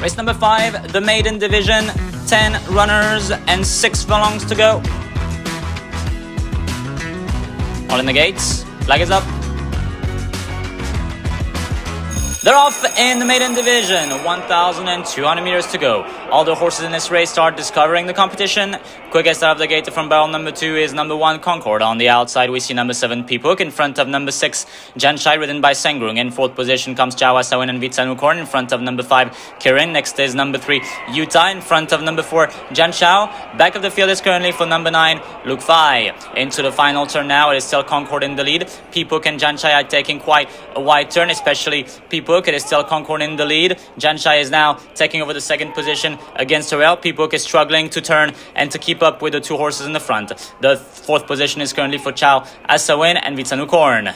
Race number five, the maiden division, 10 runners and 6 furlongs to go. All in the gates, flag is up. They're off in the maiden division, 1,200 meters to go. All the horses in this race start discovering the competition. Quickest out of the gate from barrel number two is number one Concorde. On the outside, we see number seven Peephook in front of number six Janshai, ridden by Sengrung. In fourth position comes Jawa Sawin and Vitsanukorn in front of number five Kirin. Next is number three Utah in front of number four Janshao. Back of the field is currently for number nine Luke Fai. Into the final turn now, it is still Concorde in the lead. Peephook and Janshai are taking quite a wide turn, especially Peephook Peephook. It is still Concorde in the lead. Janshai is now taking over the second position against Terrell. Peephook is struggling to turn and to keep up with the two horses in the front. The fourth position is currently for Chow Asawin and Vitsanukorn.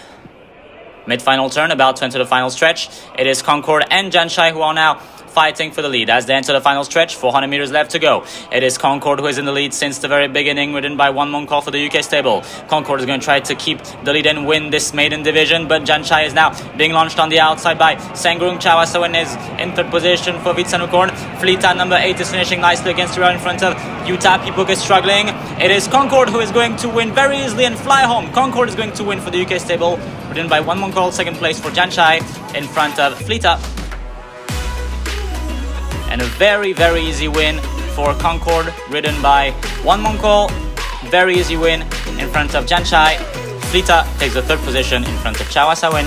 Mid-final turn, about to enter the final stretch. It is Concorde and Janshai who are now fighting for the lead as they enter the final stretch. 400 meters left to go. It is Concorde who is in the lead since the very beginning, ridden by one Moncall for the UK stable. Concorde is going to try to keep the lead and win this maiden division, but Janshai is now being launched on the outside by Sangrung Chawasawan is in third position for Vitsanukorn. Fleeta number 8 is finishing nicely against Terrell in front of Utah. Peephook is struggling. It is Concorde who is going to win very easily and fly home. Concorde is going to win for the UK stable, ridden by one Moncall, second place for Janshai in front of Fleeta and a very, very easy win for Concorde, ridden by One Moncol. Very easy win in front of Janshai. Flita takes the third position in front of Chawasa win